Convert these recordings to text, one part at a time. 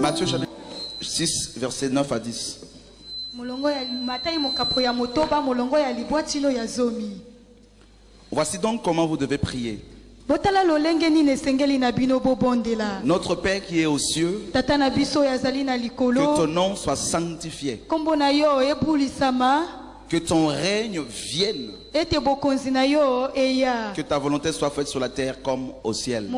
Matthieu chapitre 6, versets 9 à 10. molongo ya matai mokapo ya motoba molongo ya libwa tino ya zomi Voici donc comment vous devez prier. Notre Père qui est aux cieux, que ton nom soit sanctifié, que ton règne vienne, que ta volonté soit faite sur la terre comme au ciel.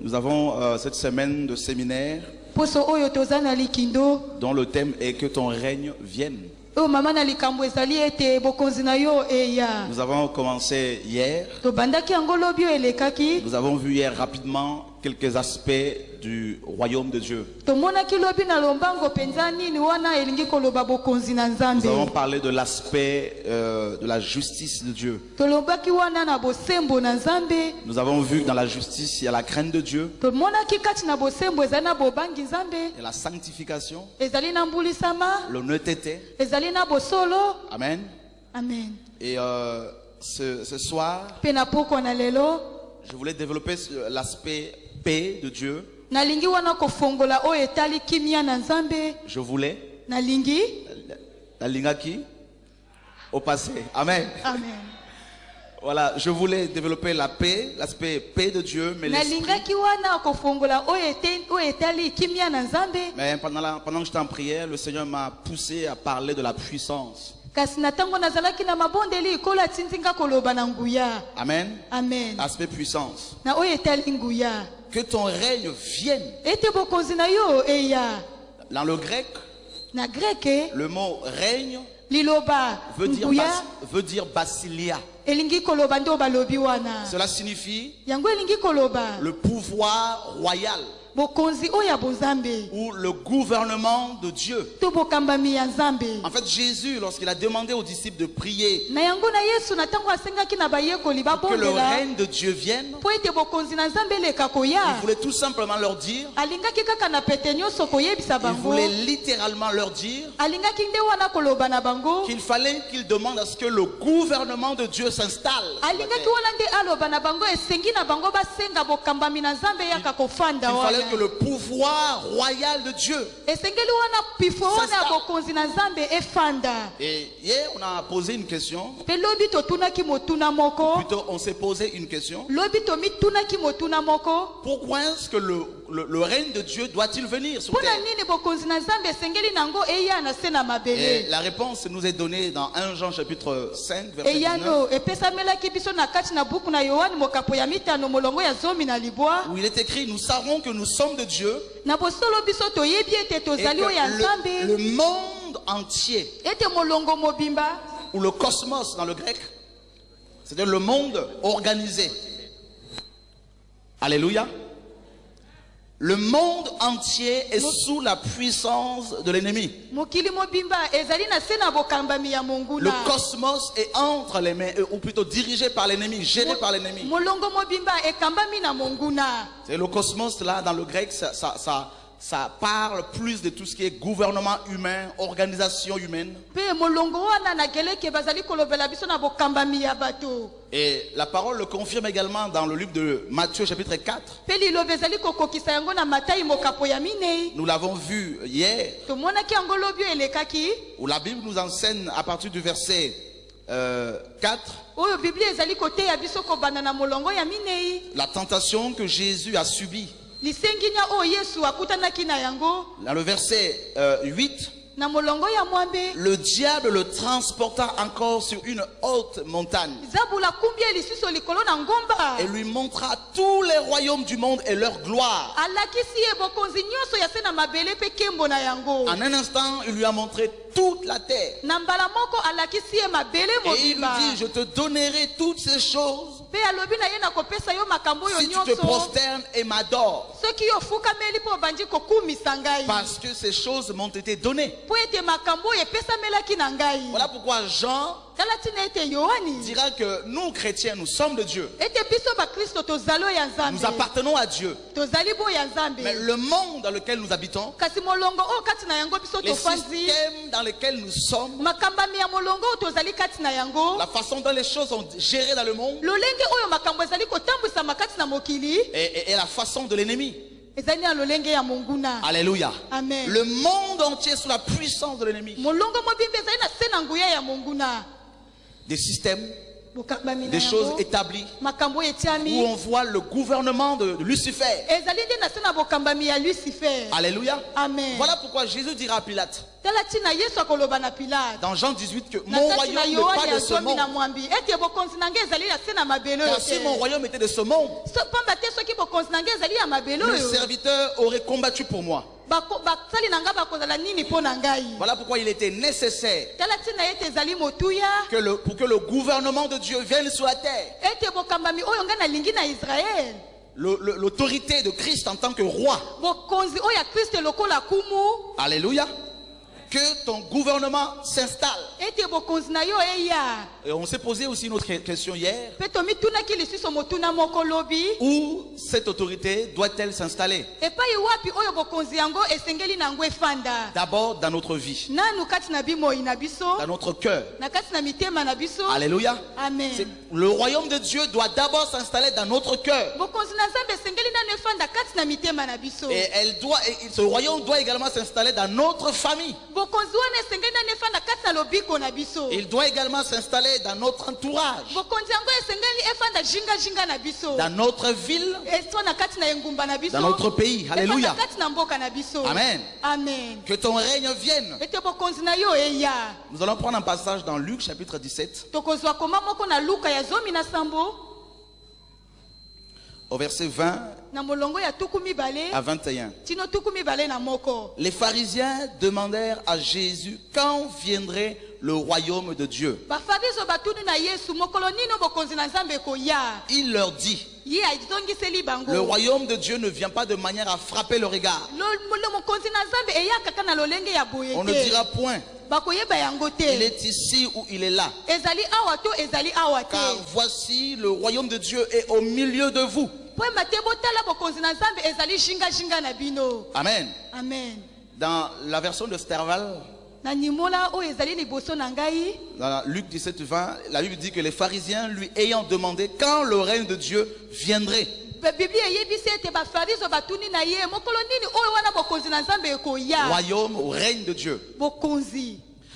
Nous avons euh, cette semaine de séminaire. Dont le thème est que ton règne vienne. Eya. Nous avons commencé hier, nous avons vu hier rapidement quelques aspects du royaume de Dieu. Nous avons parlé de l'aspect euh, de la justice de Dieu. Nous avons vu que dans la justice, il y a la crainte de Dieu, a la sanctification, l'honnêteté. Amen. amen Et euh, ce, ce soir, je voulais développer l'aspect paix de Dieu. Je voulais. nalingi? La lingaki au passé. Amen. amen Voilà, je voulais développer la paix, l'aspect paix de Dieu, mais nalingaki Mais pendant, la- pendant que j'étais en prière, le Seigneur m'a poussé à parler de la puissance. Amen. amen Aspect puissance. Que ton règne vienne. Dans le grec, greke le mot règne veut dire, bas- veut dire basilia. Cela signifie le pouvoir royal ou le gouvernement de Dieu. En fait, Jésus, lorsqu'il a demandé aux disciples de prier que le règne de Dieu vienne, il voulait tout simplement leur dire, il voulait littéralement leur dire qu'il fallait qu'ils demandent à ce que le gouvernement de Dieu s'installe. Il fallait que le pouvoir royal de Dieu. Et hier, on a posé une question. Plutôt, on s'est posé une question. Pourquoi est-ce que le, le- le règne de Dieu doit-il venir sur terre? Et la réponse nous est donnée dans 1 Jean chapitre 5, verset 19. eyano epesamelaki biso na kati na buku na yohane mokapo ya mitano molongo ya zomi na libwa Où il est écrit, nous savons que nous sommes de Dieu le, le monde entier, ou le cosmos dans le grec, c'est-à-dire le monde organisé. Alléluia. Le monde entier est sous la puissance de l'ennemi. Le cosmos est entre les mains, euh, ou plutôt dirigé par l'ennemi, géré par l'ennemi. C'est le cosmos, là, dans le grec, ça, ça, ça, ça parle plus de tout ce qui est gouvernement humain, organisation humaine. Et la parole le confirme également dans le livre de Matthieu chapitre 4. mpe liloba ezali kokokisa yango na matai mokapo ya minei Nous l'avons vu hier, où la Bible nous enseigne à partir du verset euh, 4 oyo biblia ezali koteya biso kobanda na molongo ya minei la tentation que Jésus a subie. Yango. Dans le verset euh, 8, na molongo ya mwambe le diable le transporta encore sur une haute montagne. Et lui montra tous les royaumes du monde et leur gloire. En un instant, il lui a montré toute la terre. Et il lui dit, je te donnerai toutes ces choses si tu te prosternes et m'adores. Parce que ces choses m'ont été données. Voilà pourquoi Jean dira que nous, chrétiens, nous sommes de Dieu. Nous appartenons à Dieu. Mais le monde dans lequel nous habitons, les systèmes dans lesquels nous sommes, la façon dont les choses sont gérées dans le monde et, et- et la façon de l'ennemi. Alléluia. Amen. Le monde entier sous la puissance de l'ennemi. Des systèmes, des choses établies où on voit le gouvernement de lucifer. Alléluia. amen. Voilà pourquoi Jésus dira à Pilate dans Jean 18 que mon royaume n'est pas de ce monde. Car si mon royaume était de ce monde, oyo serviteurs auraient combattu pour moi. Voilà pourquoi il était nécessaire que le, pour que le gouvernement de Dieu vienne sur la terre. Le- le- L'autorité de Christ en tant que roi. Alléluia. Que ton gouvernement s'installe. eya Et on s'est posé aussi une autre question hier. Où cette autorité doit-elle s'installer? D'abord dans notre vie, dans notre cœur. Alléluia. amen Le royaume de Dieu doit d'abord s'installer dans notre cœur. Et elle doit, et ce royaume doit également s'installer dans notre famille. Il doit également s'installer dans notre entourage, dans notre ville, dans notre pays. Alléluia. Amen. amen. Que ton règne vienne. Nous allons prendre un passage dans Luc chapitre 17 tokozwa koma moko na luka ya zomi na sambo. Au verset 20 à 21. tino tuku mibale na moko Les pharisiens demandèrent à Jésus quand viendrait le royaume de Dieu. Il leur dit, le royaume de Dieu ne vient pas de manière à frapper le regard. On ne dira point, il est ici ou il est là. Car voici, le royaume de Dieu est au milieu de vous. Amen. amen Dans la version de Sterval, dans Luc 17, 20, la Bible dit que les pharisiens lui ayant demandé quand le règne de Dieu viendrait. Royaume au règne de Dieu.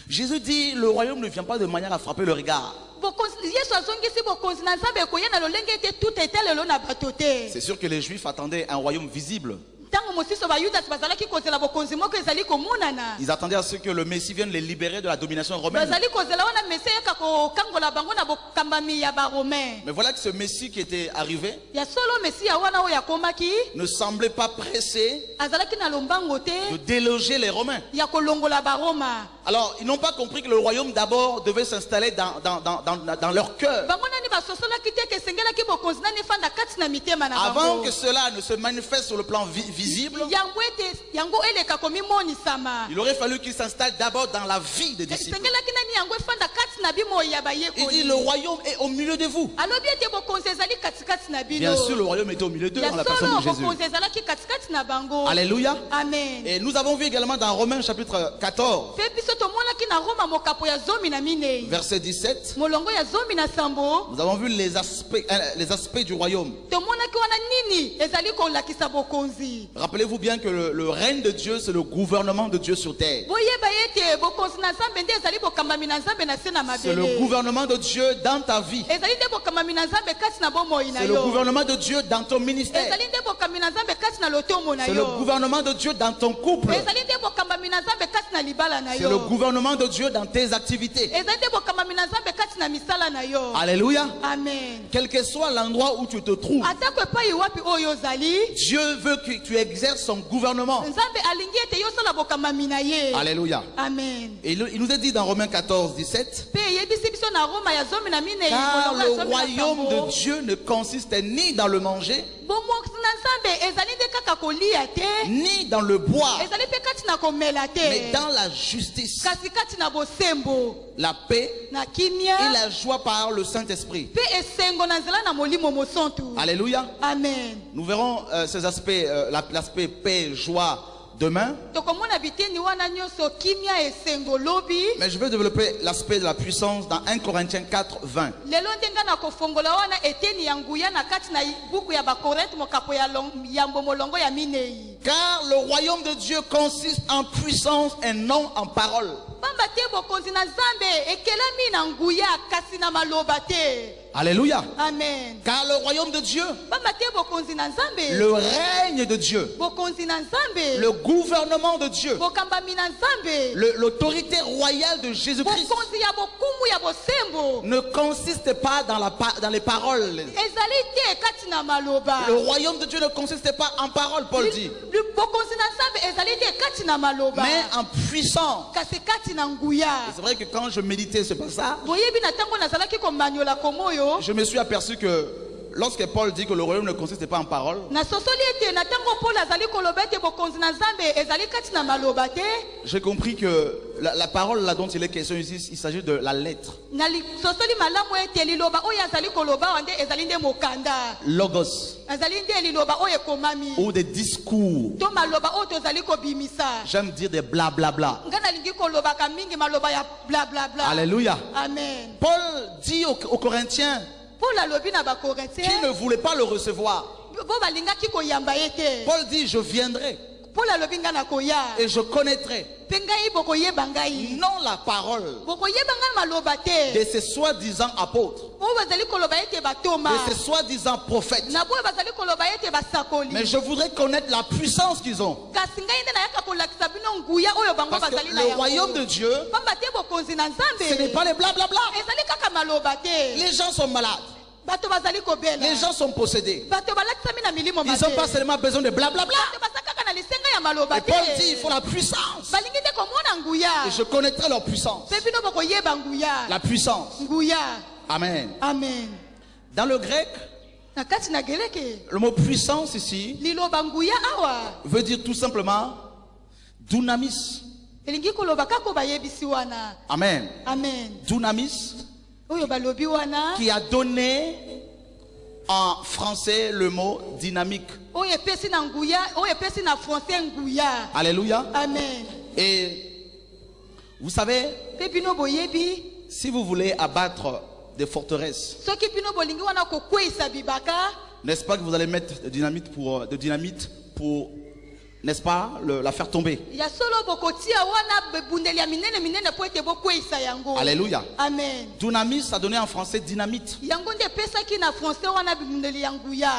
Jésus dit, le royaume ne vient pas de manière à frapper le regard. C'est sûr que les Juifs attendaient un royaume visible. Ils attendaient à ce que le Messie vienne les libérer de la domination romaine. Mais voilà que ce Messie qui était arrivé ne semblait pas pressé de déloger les Romains. Alors, ils n'ont pas compris que le royaume d'abord devait s'installer dans, dans, dans, dans, leur cœur. Avant que cela ne se manifeste sur le plan vi- visible, il aurait fallu qu'il s'installe d'abord dans la vie des disciples. Il dit, le royaume est au milieu de vous. Bien sûr, le royaume était au milieu d'eux dans la personne de Jésus. Alléluia. amen. Et nous avons vu également dans Romains chapitre 14, mpe biso tomonaki na roma mokapo ya zomi na minei. Verset 17, molongo ya zomi na sambo. Nous avons vu les aspects, euh, les aspects du royaume. Rappelez-vous bien que le, le règne de Dieu, c'est le gouvernement de Dieu sur terre. C'est le gouvernement de Dieu dans ta vie. C'est le gouvernement de Dieu dans ton ministère. C'est le gouvernement de Dieu dans ton couple. C'est le gouvernement de Dieu dans tes activités. Alléluia. amen Quel que soit l'endroit où tu te trouves, Dieu veut que tu exerces son gouvernement. Alléluia. amen Et il nous est dit dans Romains 14, 17, mpe eyebisi biso na roma ya zomi na minei car le royaume de Dieu ne consiste ni dans le manger, ni dans le bois, mais dans la justice, la paix et la joie par le Saint-Esprit. Alléluia. amen. Nous verrons euh, ces aspects, euh, la- l'aspect paix, joie demain. Mais je veux développer l'aspect de la puissance dans 1 Corinthiens 4, 20. Car le royaume de Dieu consiste en puissance et non en parole. Alléluia. amen. Car le royaume de Dieu, le règne de Dieu, le gouvernement de Dieu, l'autorité royale de Jésus-Christ ne consiste pas dans, la dans les paroles. Le royaume de Dieu ne consiste pas en paroles, Paul dit, Mais en Et C'est vrai que quand je méditais ce passage, je me suis aperçu que lorsque Paul dit que le royaume ne consiste pas en te. j'ai compris que la, la parole là dont il est question ici, il s'agit de la lettre, logos, ou des discours. J'aime dire des blablabla. Alléluia. amen. Paul dit aux, aux Corinthiens qui ne voulaient pas le recevoir. Paul dit, je viendrai. Et je connaîtrai. Non la parole de ces soi-disant apôtres, de ces soi-disant prophètes. Mais je voudrais connaître la puissance qu'ils ont. Parce que le royaume de Dieu, ce n'est pas les blablabla. Les gens sont malades. Les gens sont possédés. Ils n'ont pas seulement besoin de blablabla. Et Paul dit, il faut la puissance. Et je connaîtrai leur puissance. La puissance. Amen. amen Dans le grec, le mot puissance ici veut dire tout simplement dunamis. Amen. amen Dunamis qui a donné en français le mot dynamique. Alléluia. amen Et vous savez, si vous voulez abattre des forteresses, n'est-ce pas que vous allez mettre de dynamite pour, de dynamite pour n'est-ce pas, le- la faire tomber Alléluia. amen Dunamis, ça donnait en français dynamite.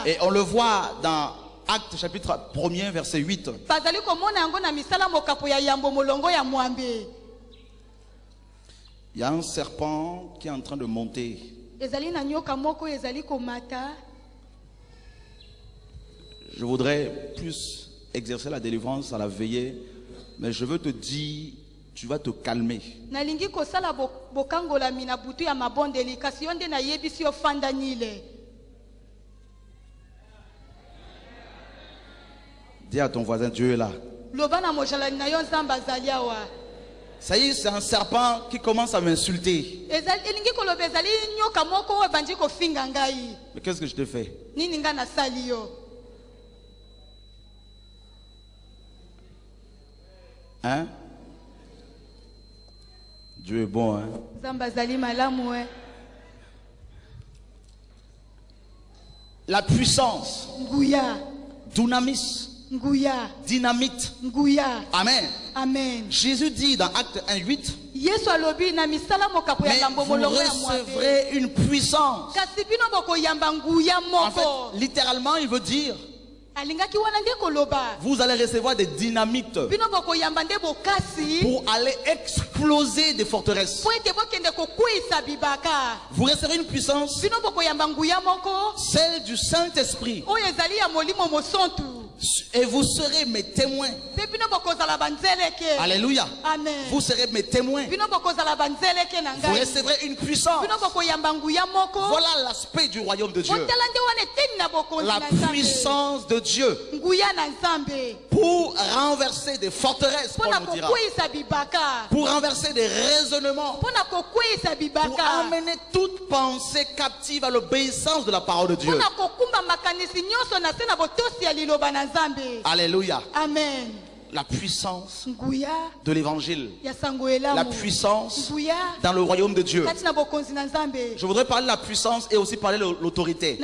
Et on le voit dans Actes chapitre 1er, verset 8. bazali komona yango na misala mokapo ya yambo molongo ya mwambe Il y a un serpent qui est en train de monter. Je voudrais plus exercer la délivrance à la veillée, mais je veux te dire, tu vas te calmer. Dis à ton voisin, Dieu est là. Ça y est, c'est un serpent qui commence à m'insulter. Mais qu'est-ce que je te fais Hein? Dieu est bon, hein? E La puissance, nguya. Dynamite. nguya. Amen. amen. Jésus dit dans Acte 1, 8, yesu alobi na misala mokapo ya mais vous recevrez une puissance. En fait, littéralement, il veut dire, vous allez recevoir des dynamites. Pour aller exploser des forteresses. Vous recevrez une puissance, celle du Saint-Esprit, Et vous serez mes témoins. Alléluia. amen Vous serez mes témoins. Vous recevrez une puissance. Voilà l'aspect du royaume de Dieu. La puissance de Dieu pour renverser des forteresses, Paul nous dira. Pour renverser des raisonnements. Pour amener toute pensée captive à l'obéissance de la parole de Dieu. Alléluia. amen La puissance de l'évangile. La puissance dans le royaume de Dieu. Je voudrais parler de la puissance et aussi parler de l'autorité.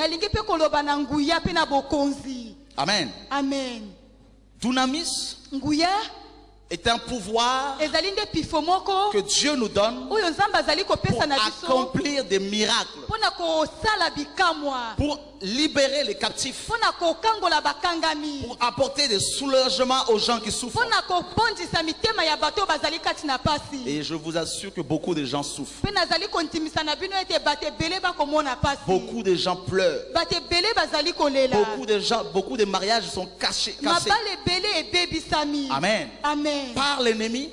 Amen. amen Dunamis est un pouvoir que Dieu nous donne pour accomplir des miracles, pour libérer les captifs, pour apporter des soulagements aux gens qui souffrent. Et je vous assure que beaucoup de gens souffrent. Beaucoup de gens pleurent. Beaucoup de gens, beaucoup de mariages sont cachés, cassés. Amen. amen. Par l'ennemi,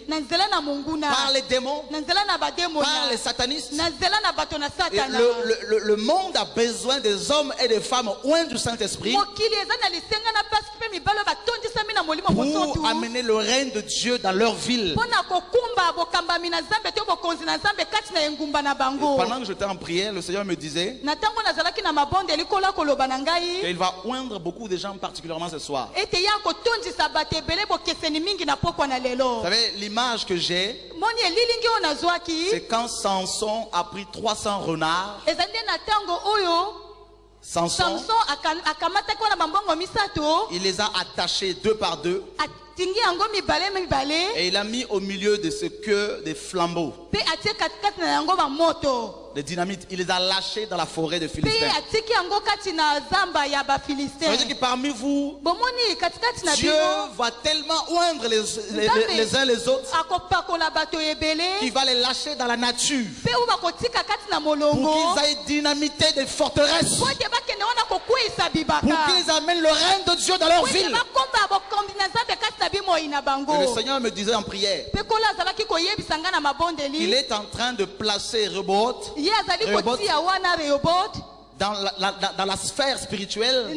par les démons, par les satanistes. Et le- le monde a besoin des hommes et des femmes loin du Saint-Esprit pour amener le règne de Dieu dans leur ville. Pendant que j'étais en prière, le Seigneur me disait qu'il va oindre beaucoup de gens, particulièrement ce soir. Vous savez, l'image que j'ai, c'est quand Samson a pris 300 renards. Samson, il les a attachés deux par deux. Et il a mis au milieu de ce queue des flambeaux, des dynamites. Il les a lâchés dans la forêt de Philistins. Ça veut dire que parmi vous, Dieu va tellement oindre les, les- les- les uns les autres qu'il va les lâcher dans la nature. pour qu'ils aillent dynamiter des forteresses, pour qu'ils amènent le règne de Dieu dans leur ville. Et le Seigneur me disait en prière. Mabondeli. Est en train de placer Rehoboth Rehoboth. dans la, dans la sphère spirituelle.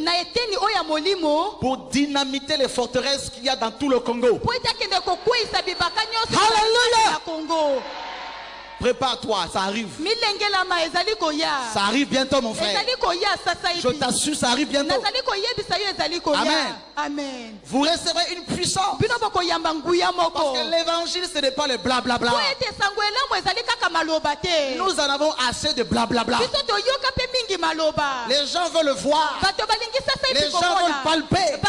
Pour dynamiter les forteresses qu'il y a dans tout le Congo. po Prépare-toi, ça arrive. Ça arrive bientôt, mon frère. Je t'assure, ça arrive bientôt. Amen. amen Vous recevrez une puissance. Parce que l'évangile, ce n'est pas le blablabla. Nous en avons assez de blablabla. Les gens veulent voir. Les gens veulent palper.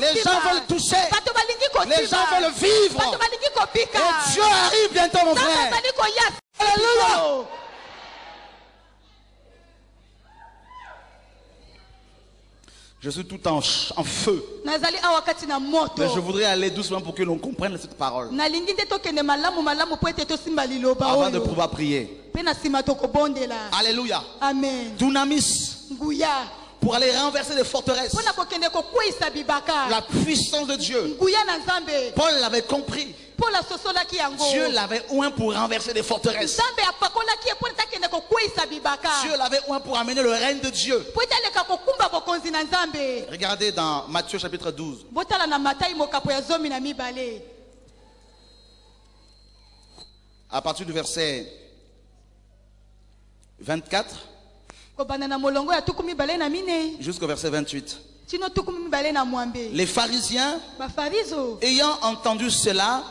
Les gens veulent toucher. Les gens veulent vivre. Et Dieu arrive bientôt, mon frère. Alléluia. Je suis tout en, feu. Mais je voudrais aller doucement pour que l'on comprenne cette parole. Avant de pouvoir prier. Alléluia. amen Dunamis. Pour aller renverser les forteresses. La puissance de Dieu. Paul l'avait compris. Dieu l'avait oint pour renverser les forteresses. Dieu l'avait oint pour amener le règne de Dieu. Regardez dans Matthieu chapitre 12. botala na matai mokapo ya zomi na mibale À partir du verset 24 kobanda na molongo ya tuku mibale na minei jusqu'au verset 28. Les pharisiens, ayant entendu cela,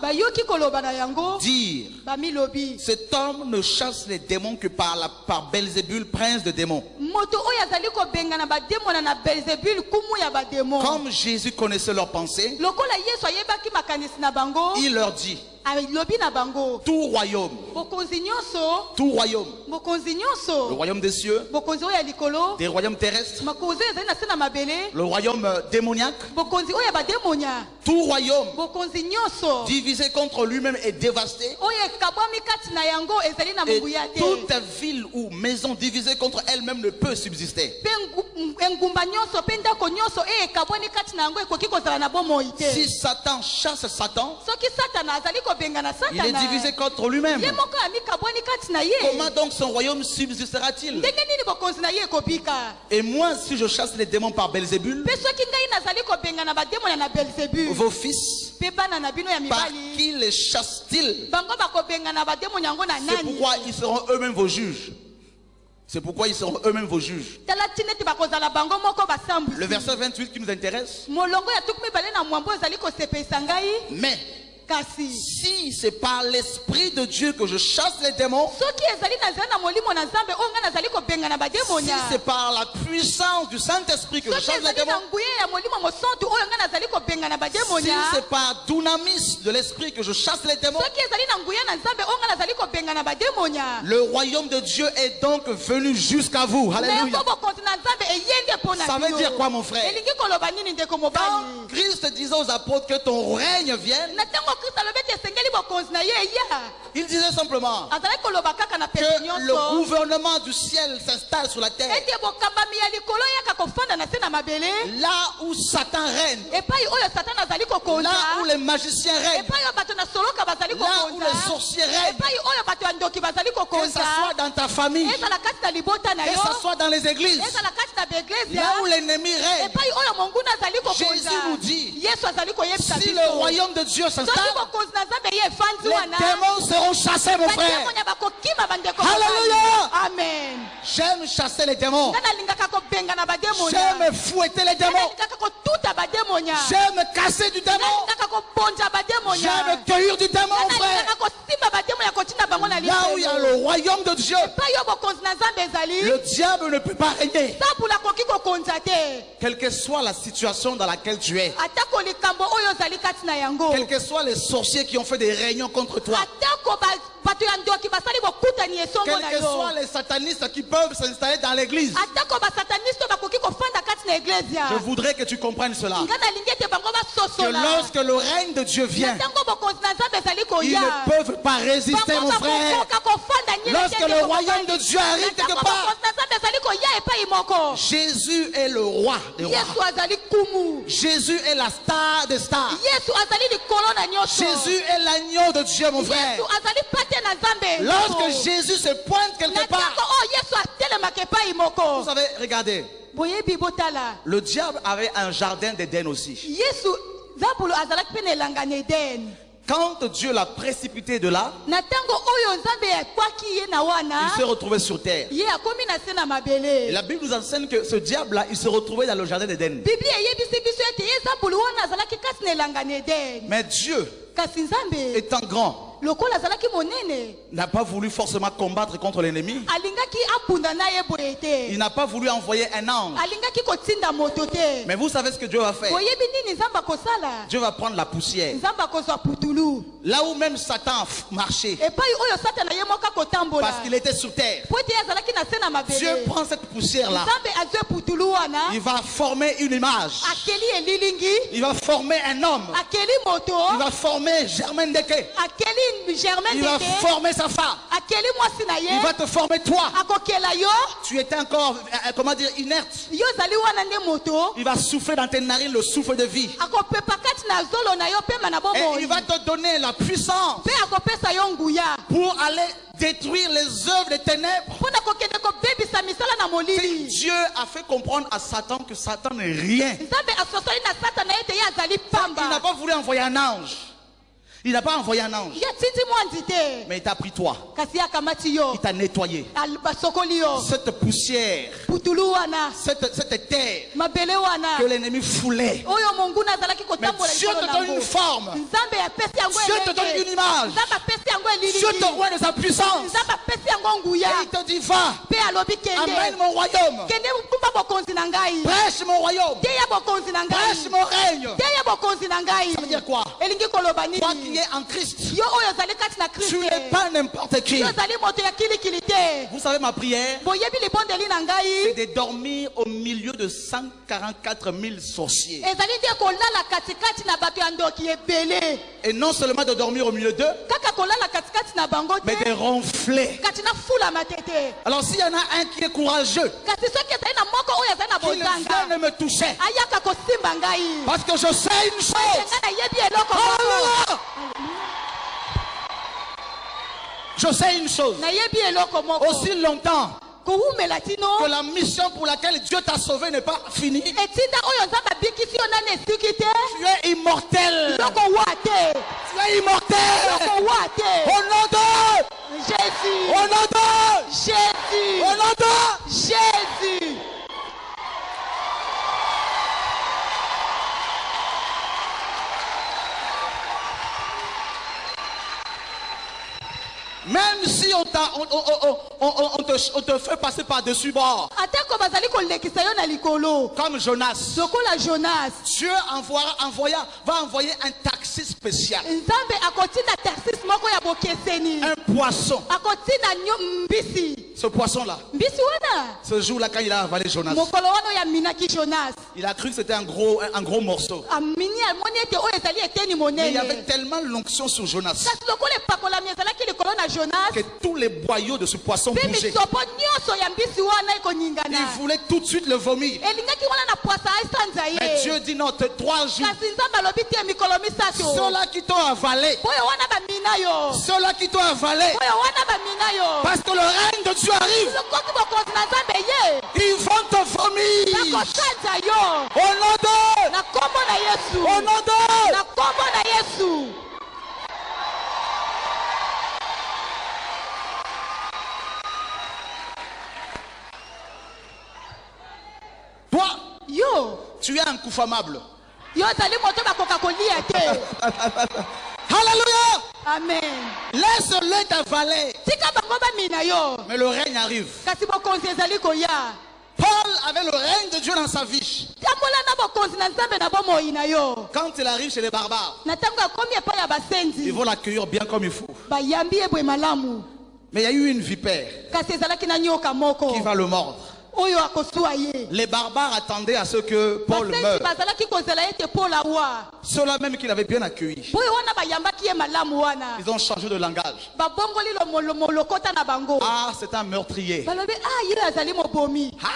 bamilobi Cet homme ne chasse les démons que par, la, par Belzébul, prince de démons. Comme Jésus connaissait leurs pensées, il leur dit tout royaume, tout royaume, le royaume des cieux, des royaumes terrestres, le royaume euh, démoniaque, tout royaume. Divisé contre lui-même dévasté. Et te. toute ville ou maison divisée contre elle-même ne peut subsister. Si Satan chasse Satan, il est divisé contre lui-même. Comment donc son royaume subsistera-t-il Et moi, si je chasse les démons par Belzébul, vos fils, par qui les na C'est pourquoi ils seront eux-mêmes vos juges. C'est pourquoi ils seront eux-mêmes vos juges. Le verset 28 qui nous intéresse. Mais si c'est par l'Esprit de Dieu que je chasse les démons, si c'est par la puissance du Saint-Esprit que je chasse les démons, si c'est par dunamis de l'Esprit que je chasse les démons, le royaume de Dieu est donc venu jusqu'à vous. Alléluia. Ça veut dire quoi, mon frère? Quand Christ disait aux apôtres que ton règne vienne, il disait simplement que le gouvernement du ciel s'installe sur la terre. Là où Satan règne, là où les magiciens règnent, là où les sorciers règnent, que ça soit dans ta famille, que ça soit dans les églises, là où l'ennemi règne, Jésus nous dit, si le royaume de Dieu s'installe, les démons seront chassés, mon frère. Alléluia. amen J'aime chasser les démons. J'aime fouetter les démons. J'aime casser du démon. J'aime cueillir du démon, mon frère. Là où il y a le royaume de Dieu, le diable ne peut pas régner. Quelle que soit la situation dans laquelle tu es, yango quels que soient les sorciers qui ont fait des réunions contre toi, quels que soient les satanistes qui peuvent s'installer dans l'église, je voudrais que tu comprennes cela. Que lorsque le règne de Dieu vient, ils ne peuvent pas résister, mon frère. Lorsque le royaume de Dieu arrive quelque part, Jésus est le roi des rois. Jésus est la star des stars. Jésus est l'agneau de Dieu, mon frère. Lorsque Jésus se pointe quelque part, epai vous savez, regardez, le diable avait un jardin d'Éden aussi. Quand Dieu l'a précipité de là, il s'est retrouvé sur terre. se Et la Bible nous enseigne que ce diable-là, il se retrouvait dans le jardin d'Éden. Mais Dieu, étant grand, n'a pas voulu forcément combattre contre l'ennemi. Il n'a pas voulu envoyer un ange. Mais vous savez ce que Dieu va faire. Dieu va prendre la poussière. Là où même Satan akotambola. Parce qu'il était sur terre, Dieu prend cette poussière-là. Il va former une image. Il va former un homme. Il va former Germaine Deke. Il va former sa femme. Il va te former toi. Tu étais encore, euh, comment dire, inerte. Il va souffler dans tes narines le souffle de vie. Et il va te donner la puissance pour aller détruire les œuvres des ténèbres. molili Dieu a fait comprendre à Satan que Satan n'est rien. Il n'a pas voulu envoyer un ange. Il n'a pas envoyé un ange. Mais il t'a pris toi. Il t'a nettoyé. Cette poussière, cette, cette terre que l'ennemi foulait. Mais Dieu te donne une forme. Dieu te donne une image. Dieu te elilingi voit de sa puissance. Et il te dit, va, amène mon royaume. Prêche mon royaume. Prêche mon règne. Ça veut dire quoi? Toi qui es en Christ. Tu n'es pas n'importe qui. Vous savez, ma prière, c'est de dormir au milieu de 144 000 sorciers. Et non seulement de dormir au milieu d'eux, mais de te ronfler. kati nafulama te te Alors s'il y en a un qui est courageux, bozanga vienne me ngai Parce que je sais une chose. Alléluia. Je sais une chose. Aussi longtemps que la mission pour laquelle Dieu t'a sauvé n'est pas finie, tu es immortel. Tu es immortel. Au nom de... jésus. Au nom de... jésus. Au nom de... jésus Même si on, t'a- on, on- on- te, on te fait passer par-dessus bord, comme Jonas, jonas. Dieu envoiera, va envoyer un taxi spécial, un poisson. Ce poisson-là, ce jour-là, quand il a avalé Jonas, il a cru que c'était un gros, un, un gros morceau. Mais il y avait tellement l'onction sur Jonas jonas que tous les boyaux de ce poisson bougeaient. Il voulait tout de suite le vomir. Mais Dieu dit non, te- trois jours. Ceux-là qui t'ont avalé, ceux-là qui t'ont avalé, parce que le règne de Dieu arrive, ils vont te vomir. Au nom de, au nom de, na nkombo na yesu toi, yo tu es incoufamable. yo ozali moto bakoka kolia te Alléluia. amen t'avaler. bango bamina yo Mais le règne arrive. Paul avait le règne de Dieu dans sa vie. Quand il arrive chez les barbares, ils vont l'accueillir bien comme il faut. malamu Mais il y a eu une vipère qui va le mordre. Les barbares attendaient à ce que Paul meure. Ceux-là même qui l'avaient bien accueilli. Ils ont changé de langage. Ah, c'est un meurtrier. ah Ah,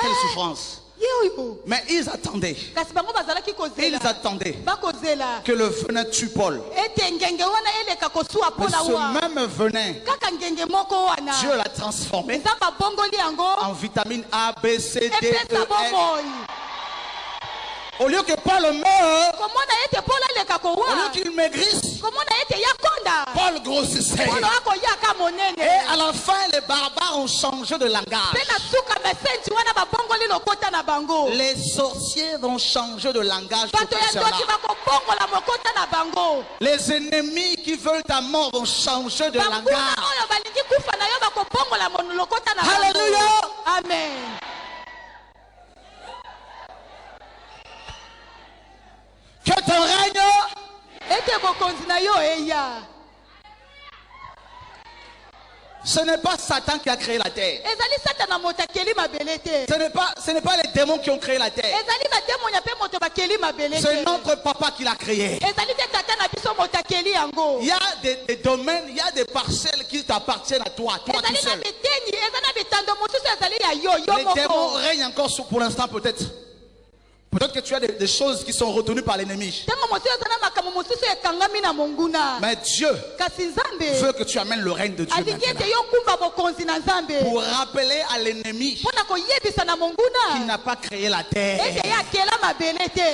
quelle souffrance. Mais ils attendaient. Ils attendaient que le venin tue Paul. Mais ce même venin, Dieu l'a transformé en vitamine A, B, C, D, E, F. Au lieu que Paul meure, au lieu qu'il maigrisse, Paul grossissait. Et à la fin, les barbares ont changé de langage. Les sorciers vont changer de langage. Les ennemis qui veulent ta mort vont changer de langage. oyo balingi kufa na yo bakobongola mono lokota na bango Alléluia. amen Règne, ete bokonzi na yo eya ce n'est pas Satan qui a créé la terre. Ce n'est pas, ce n'est pas les démons qui ont créé la terre. C'est notre papa qui l'a créé. Il y a des, des domaines, il y a des parcelles qui t'appartiennent à toi, toi tout seul. Les démons règnent encore pour l'instant peut-être. Peut-être que tu as des, des choses qui sont retenues par l'ennemi. Mais Dieu veut que tu amènes le règne de Dieu maintenant. Pour rappeler à l'ennemi qu'il n'a pas créé la terre.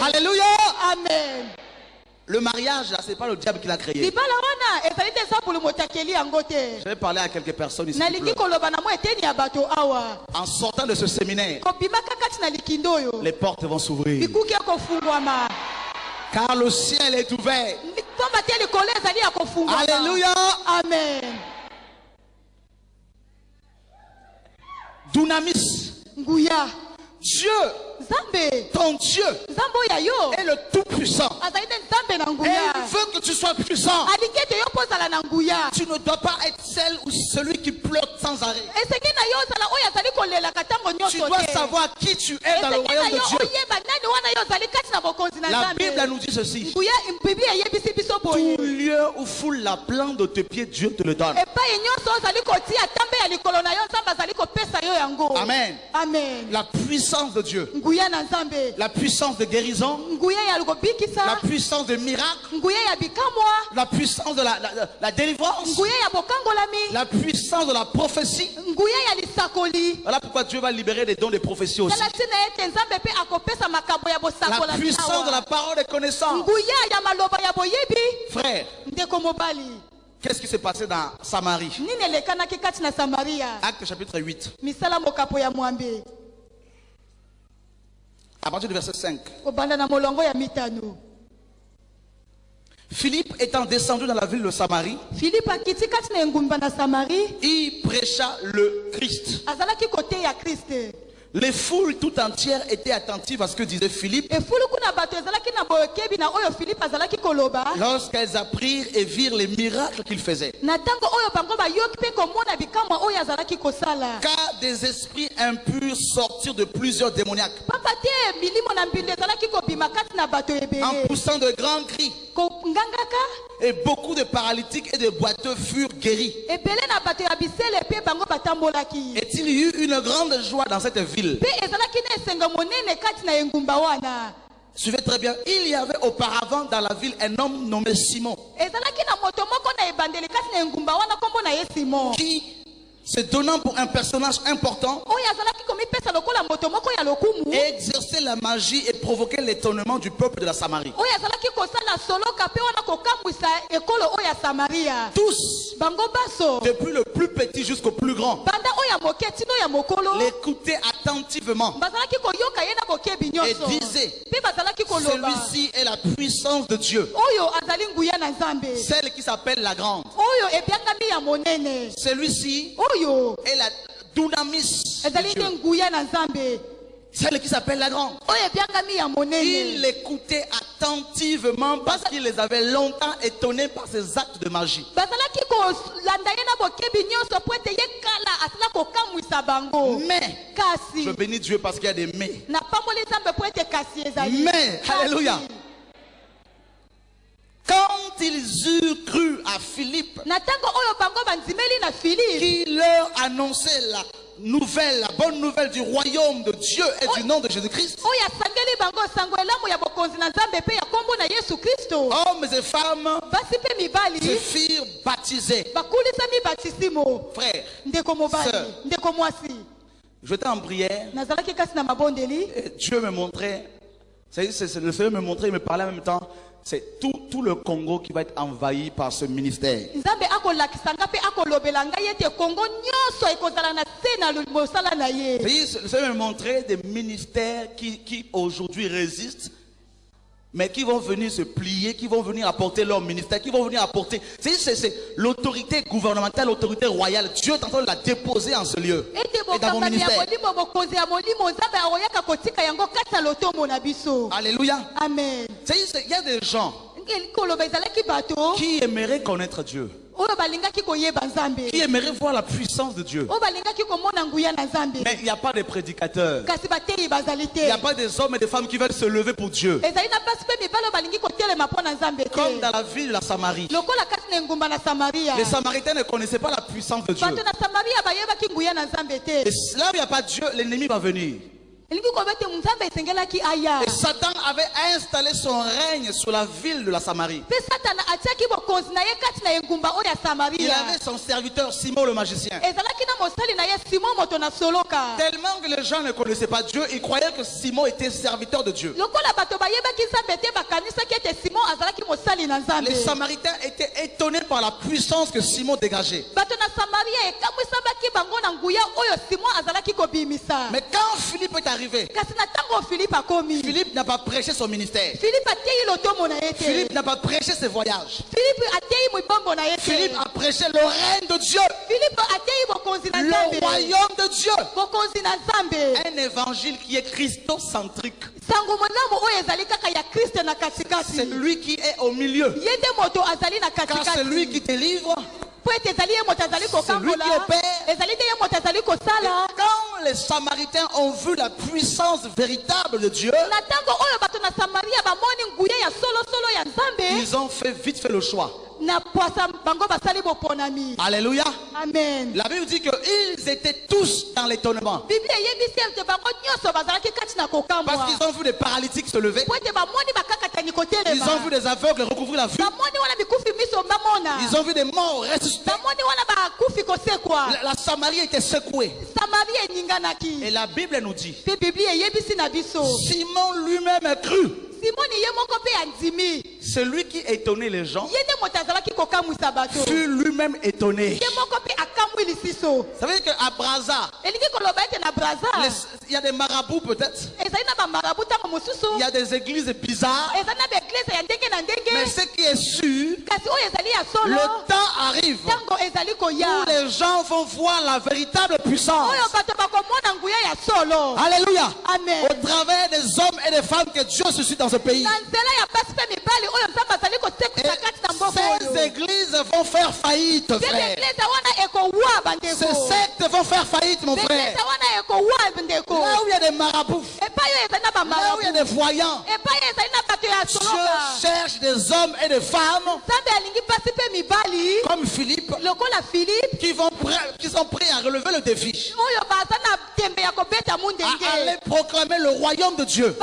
Alléluia. amen Le mariage, là, c'est pas le diable qui l'a créé. Je vais parler à quelques personnes ici. En sortant de ce séminaire, les portes vont s'ouvrir. Car le ciel est ouvert. Alléluia. amen Dunamis. Dieu, ton Dieu, est le Tout-Puissant. Et il veut que tu sois puissant. Tu ne dois pas être celle ou celui qui pleure sans arrêt. Tu dois savoir qui tu es dans le royaume de Dieu. La Bible nous dit ceci. Tout lieu où foule la plante de tes pieds, Dieu te le donne. Amen. amen La puissance de Dieu. La puissance de guérison. La puissance de miracle. La puissance de la, la- la délivrance. La puissance de la prophétie. Voilà pourquoi Dieu va libérer des dons de prophétie aussi. La puissance de la parole de connaissance. Frère, qu'est-ce qui s'est passé dans Samarie? Acte chapitre 8, à partir du verset 5. kobanda na molongo ya mitano Philippe étant descendu dans la ville de Samarie, samari il prêcha le Christ. Les foules tout entières étaient attentives à ce que disait Philippe koloba lorsqu'elles apprirent et virent les miracles qu'il faisait. azalaki kosala Car des esprits impurs sortirent de plusieurs démoniaques en poussant de grands cris. Et beaucoup de paralytiques et de boiteux furent guéris. ebele na bato ya bisele mpe bango batambolaki Et il y eut une grande joie dans cette ville? Suivez très bien. Il y avait auparavant dans la ville un homme nommé simon. Qui, se donnant pour un personnage important, exerçait la magie et provoquait l'étonnement du peuple de la Samarie. Tous, depuis le plus petit jusqu'au plus grand, l'écoutaient attentivement. Et koloba. Celui-ci est la puissance de Dieu, celle qui s'appelle la grande. Celui-ci oyo la dunamis de ezali nde Dieu, nguya na nzambe celle qui s'appelle la grande. Il l'écoutait attentivement parce qu'il les avait longtemps étonnés par ses actes de magie. Mais, je bénis Dieu parce qu'il y a des mais. Mais, alléluia. Quand ils eurent à Philippe, qui leur annonçait la nouvelle, la bonne nouvelle du royaume de Dieu et du nom de Jésus-Christ, kristo hommes et femmes se firent baptiser. bakulisami batisimo Frère, ndeko mobali Sœur. ndeko mwasi. j'étais en prière. Et Dieu me montrait, c'est- le Seigneur me montrait, il me parlait en même temps, c'est tout, tout le Congo qui va être envahi par ce ministère. C'est-à-dire, Le Seigneur me montrait des ministères qui, qui aujourd'hui résistent, mais qui vont venir se plier, qui vont venir apporter leur ministère, qui vont venir apporter. C'est l'autorité gouvernementale, l'autorité royale. Dieu est en train de la déposer en ce lieu et dans mon ministère. Alléluia. amen Il y a des gens qui aimeraient connaître Dieu, qui aimeraient voir la puissance de Dieu? Mais il n'y a pas de prédicateurs. Il n'y a pas des hommes et des femmes qui veulent se lever pour Dieu. Comme dans la ville de la Samarie. Les Samaritains ne connaissaient pas la puissance de Dieu. Et là où il n'y a pas Dieu, l'ennemi va venir. Et Satan avait installé son règne sur la ville de la Samarie. Il avait son serviteur Simon le magicien. Tellement que les gens ne connaissaient pas Dieu, ils croyaient que Simon était serviteur de Dieu. Les Samaritains étaient étonnés par la puissance que Simon dégageait. Mais quand Philippe est arrivé, Philippe n'a pas prêché son ministère. Philippe n'a pas prêché ses voyages. Philippe a prêché le règne de Dieu, le royaume de Dieu. Un évangile qui est christocentrique. C'est lui qui est au milieu. Car c'est lui qui délivre. Kokambola qui opère. Quand les Samaritains ont vu la puissance véritable de Dieu, ils ont fait vite fait le choix. Alléluia. amen La Bible dit qu'ils étaient tous dans l'étonnement. Parce qu'ils ont vu des paralytiques se lever. Ils ont vu des aveugles recouvrir la vue. Ils ont vu des morts kosekwa La, la Samarie était secouée. Et la Bible nous dit, Simon lui-même a cru. Celui qui étonnait les gens fut lui-même étonné. Ça veut dire qu'à braza il y a des marabouts peut-être. Il y a des églises bizarres. Mais ce qui est sûr, le temps arrive où les gens vont voir la véritable puissance. Alléluia. amen Au travers des hommes et des femmes que Dieu suscite dans ce pays. Et na mboka ces églises vont faire faillite, te frère. Ces sectes vont faire faillite, mon frère. Là où il y a des marabouts, là où il y a des voyants, Dieu cherche des hommes et des femmes. Comme Philippe. Qui, vont qui sont prêts à relever le défi, à aller proclamer le royaume de Dieu,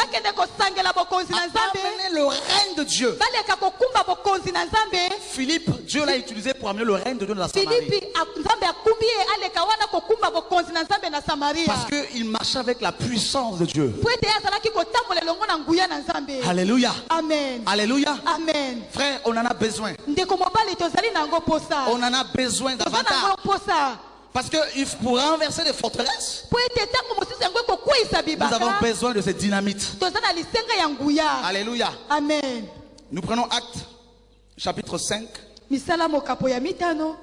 le règne de Dieu. Philippe, Dieu l'a utilisé pour amener le règne de Dieu dans la Samarie. Parce qu'il marchait avec la puissance de Dieu. Alléluia. amen Alléluia. amen Frère, on en a besoin. On en a besoin davantage. Parce que pour renverser les forteresses, nous avons besoin de cette dynamite. Alléluia. amen. Nous prenons acte, chapitre 5, misala mokapo ya mitano.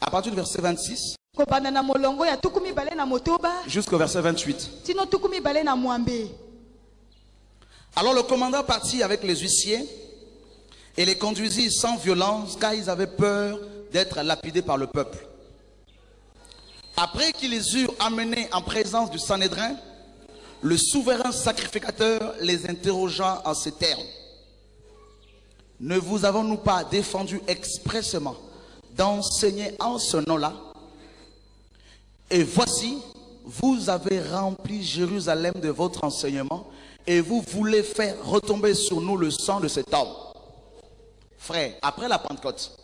À partir du verset 26 kobanda na molongo ya tuku mibale na motoba. Jusqu'au verset 28. tino tuku mibale na mwambe. Alors le commandant partit avec les huissiers et les conduisit sans violence car ils avaient peur d'être lapidés par le peuple. Après qu'ils les eurent amenés en présence du Sanhédrin, le souverain sacrificateur les interrogea en ces termes. Ne vous avons-nous pas défendu expressément d'enseigner en ce nom-là? Et voici, vous avez rempli Jérusalem de votre enseignement et vous voulez faire retomber sur nous le sang de cet homme. Frère, après la Pentecôte,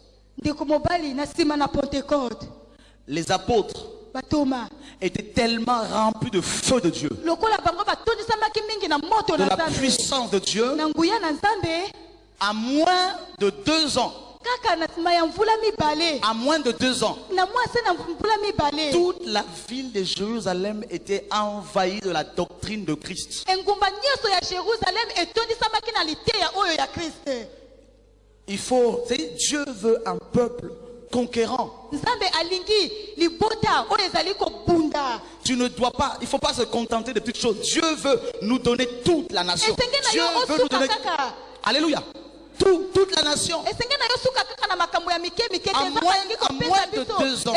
les apôtres batoma étaient tellement remplis de feu de Dieu, moto de la puissance de Dieu, à moins de deux ans, à moins de deux ans, toute la ville de Jérusalem était envahie de la doctrine de Christ. Il faut, c'est Dieu veut un peuple conquérant. Tu ne dois pas, il ne faut pas se contenter de petites choses. Dieu veut nous donner toute la nation. Dieu veut nous donner. Alléluia. Tout- toute la nation. nzambe moins- de deux ans,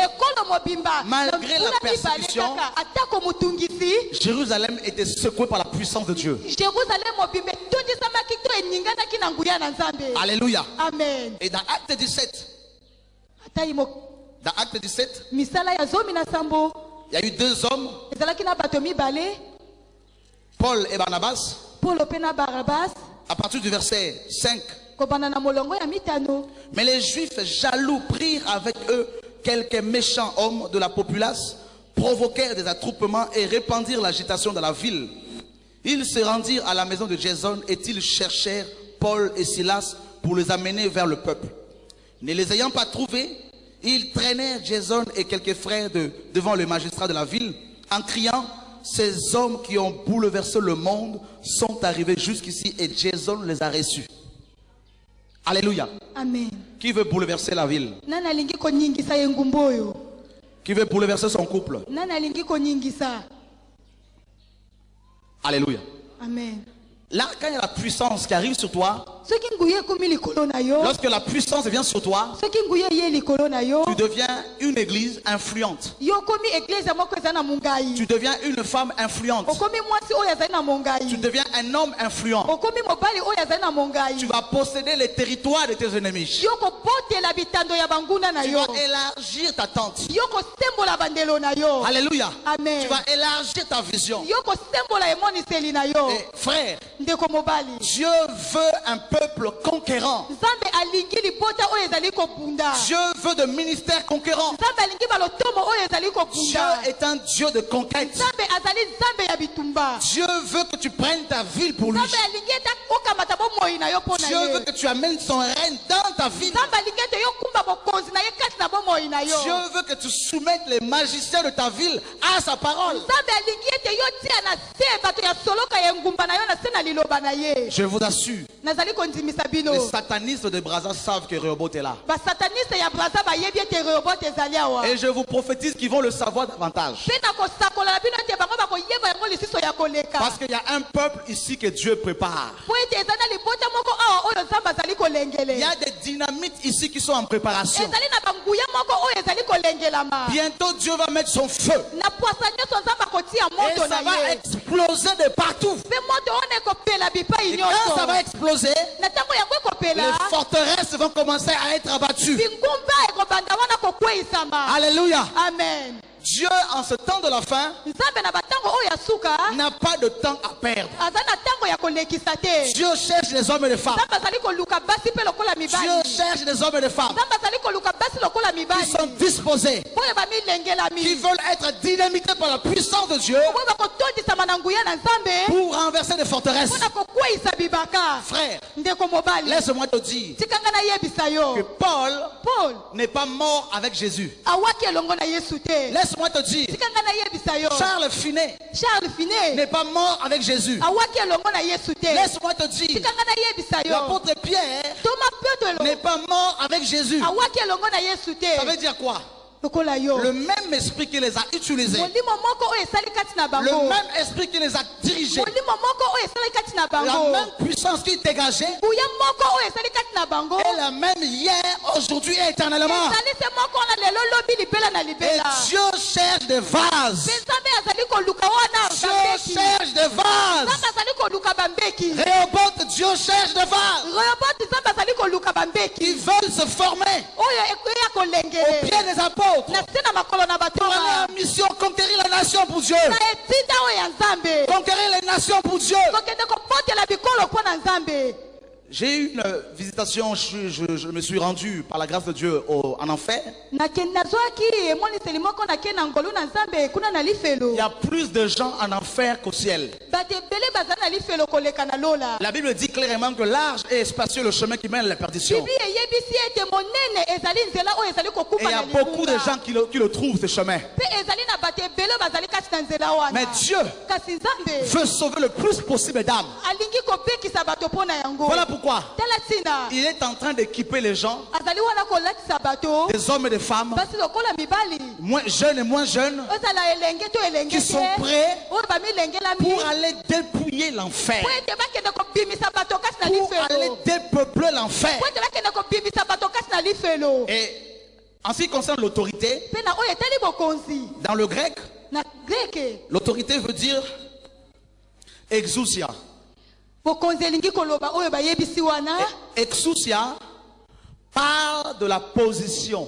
malgré la persécution, Jérusalem était secouée par la puissance de Dieu. Alléluia. amen. Et dans Acte 17, atai mo dans Acte 17, misala ya zomi na sambo. il y a eu deux hommes, Paul et Barnabas, polo mpe na barabas. À partir du verset 5. Mais les Juifs jaloux prirent avec eux quelques méchants hommes de la populace, provoquèrent des attroupements et répandirent l'agitation dans la ville. Ils se rendirent à la maison de Jason et ils cherchèrent Paul et Silas pour les amener vers le peuple. Ne les ayant pas trouvés, Il traînait Jason et quelques frères de- devant le magistrat de la ville en criant Ces hommes qui ont bouleversé le monde sont arrivés jusqu'ici et Jason les a reçus. Alléluia. amen. Qui veut bouleverser la ville? Qui veut bouleverser son couple? Alléluia. amen Là, quand il y a la puissance qui arrive sur toi, lorsque la puissance vient sur toi, tu deviens une église influente. Tu deviens une femme influente. Tu deviens un homme influent. Tu vas posséder les territoires de tes ennemis. Tu vas élargir ta tente. Alléluia. Amen. Tu vas élargir ta vision. Et frère, ndeko mobali Dieu veut un peuple conquérant. Dieu veut de ministères conquérants. Dieu est un Dieu de conquête. Dieu veut que tu prennes ta ville pour lui. Dieu veut que tu amènes son règne dans ta ville. Dieu veut que tu soumettes les magiciens de ta ville à sa parole. Je vous assure, les satanistes de Brazza savent que Rehoboth est là. Et je vous prophétise qu'ils vont le savoir davantage. mpe Parce qu'il y a un peuple ici que Dieu prépare. Il y a des dynamites ici qui sont en préparation. Bientôt Dieu va mettre son feu. Et ça va exploser de partout. Et quand ça va exploser, les forteresses vont commencer à être abattues. Alléluia. amen Dieu, en ce temps de la fin, na pas de temps à perdre. Dieu cherche des hommes et des femmes. Dieu cherche des hommes et des femmes qui sont disposés, qui veulent être dynamités par la puissance de Dieu pour renverser des forteresses. Frère, laisse-moi te dire que Paul paul n'est pas mort avec Jésus. Laisse-moi te dire, Charles Finet. Charles finet. N'est pas mort avec Jésus. Laisse-moi te dire, l'apôtre Pierre n'est pas mort avec Jésus. Ça veut dire quoi? Le même esprit qui les a utilisés, le même esprit qui les a dirigés, la même puissance qui dégageait est la même hier, aujourd'hui et éternellement. Et Dieu cherche des vases. Dieu cherche des vases. Dieu cherche des koluka qui veulent se former au pied des apôtres. Pour aller en mission conquérir la nation pour Dieu. Conquérir les nations pour Dieu. J'ai eu une visitation, je, je- je me suis rendu par la grâce de Dieu au- en enfer. Il y a plus de gens en enfer qu'au ciel. La Bible dit clairement que large et spacieux le chemin qui mène à la perdition. Et il y a beaucoup de gens qui le, qui le trouvent, ce chemin. Mais Dieu veut sauver le plus possible d'âmes. Voilà pourquoi il est en train d'équiper les gens, des hommes et des femmes, moins jeunes et moins jeunes, qui sont prêts pour aller dépouiller l'enfer, pour aller dépeupler l'enfer. Et en ce qui concerne l'autorité, dans le grec, l'autorité veut dire exousia. Bokonzi elingi koloba oyo bayebisi wana Exousia parle de la position.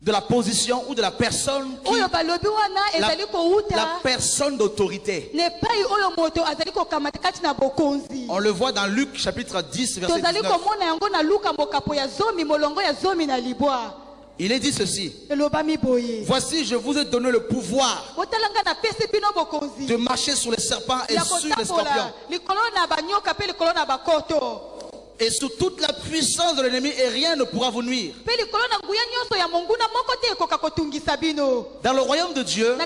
De la position ou de la personne qui. La, la personne d'autorité. On le voit dans Luc chapitre 10, verset tozali 19. Il est dit ceci. Voici, je vous ai donné le pouvoir de marcher sur les serpents et sur les scorpions et sous toute la puissance de l'ennemi et rien ne pourra vous nuire. Dans le royaume de Dieu,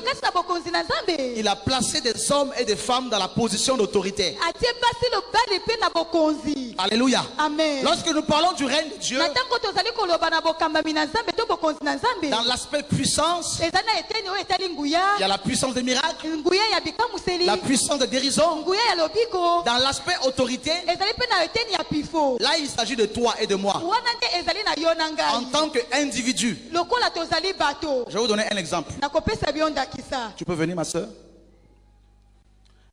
il a placé des hommes et des femmes dans la position d'autorité. Alléluia. amen Lorsque nous parlons du règne de Dieu, dans l'aspect puissance, il y a la puissance des miracles, la puissance de guérison. Dans l'aspect autorité, là il s'agit de toi et de moi. En tant qu'individu. Je vais vous donner un exemple. Tu peux venir, ma soeur?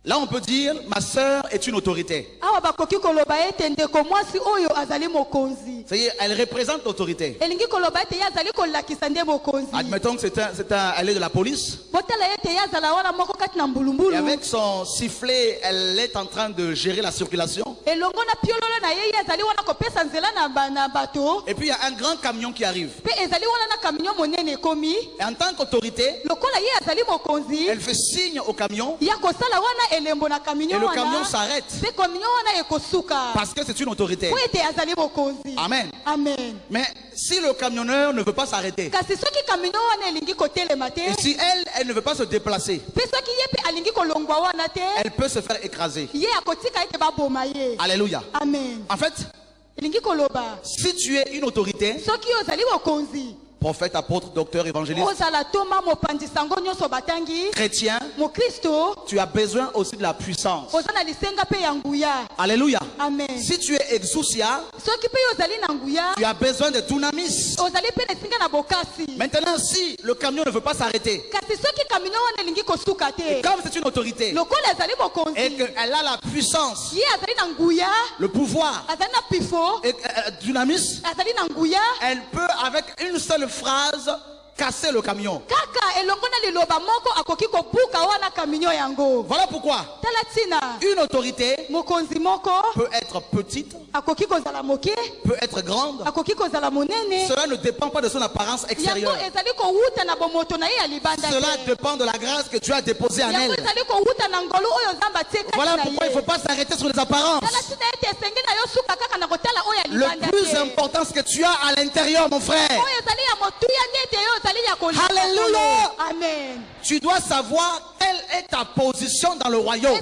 Là, on peut dire, ma soeur est une autorité. C'est-à-dire, elle représente l'autorité. Admettons que c'est un, un, elle est de la police. Et avec son sifflet, elle est en train de gérer la circulation. Et puis, il y a un grand camion qui arrive. Et en tant qu'autorité, elle fait signe au camion et le camion s'arrête. parce que c'est une autorité. Amen. amen. Mais si le camionneur ne veut pas s'arrêter, et si elle, elle ne veut pas se déplacer, elle peut se faire écraser. Alléluia. amen. En fait, si tu es une autorité, prophète, apôtre, docteur, évangéliste, chrétien, tu as besoin aussi de la puissance. Alléluia. amen. Si tu es exousia, tu as besoin de dunamis. Maintenant, si le camion ne veut pas s'arrêter, comme c'est une autorité, et qu'elle a la puissance, le pouvoir, et euh, dunamis, nguya elle peut avec une seule phrase casser le camion. Voilà pourquoi une autorité peut être petite, peut être grande. Cela ne dépend pas de son apparence extérieure. Cela dépend de la grâce que Dieu a déposée en elle. Voilà pourquoi il ne faut pas s'arrêter sur les apparences. Le plus important, c'est que tu as à l'intérieur, mon frère. Alléluia. Amen. Tu dois savoir quelle est ta position dans le royaume.